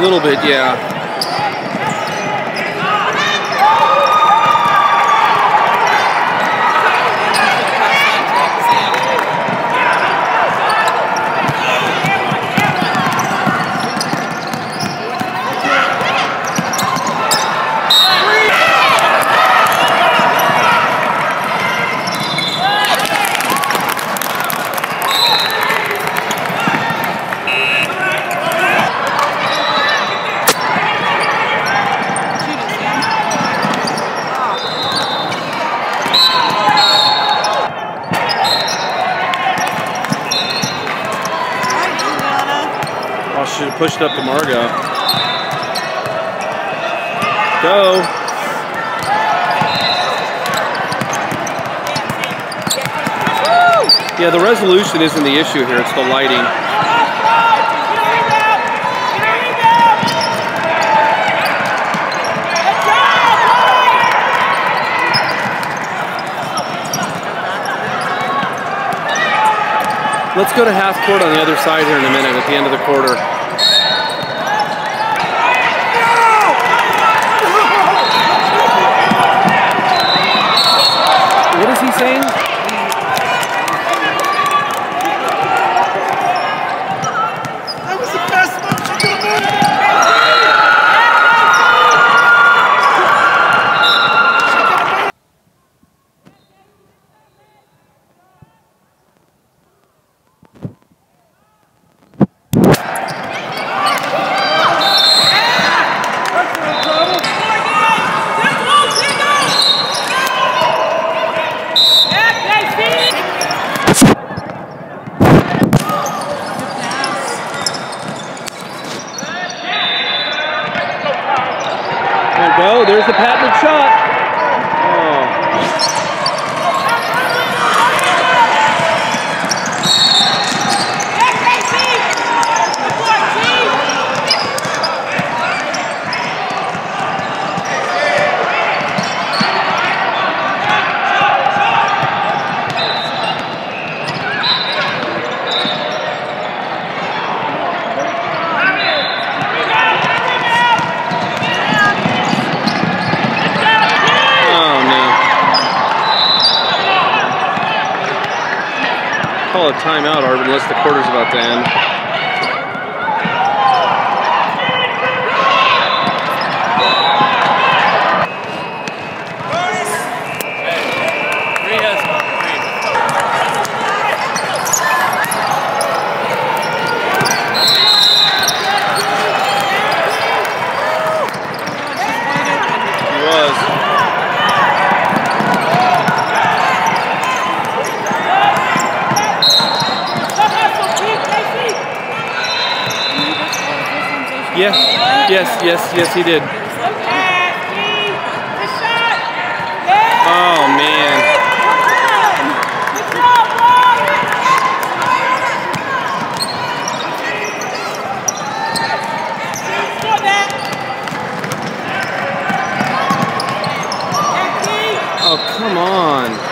little bit, yeah. Should have pushed up to Margot. Go. Yeah, the resolution isn't the issue here, it's the lighting. Let's go to half court on the other side here in a minute at the end of the quarter. What is he saying? Go. There's the patented shot. A timeout, Arvin, unless the quarter's about to end. Yes, yes, yes, yes, he did. Oh, man. Oh, come on.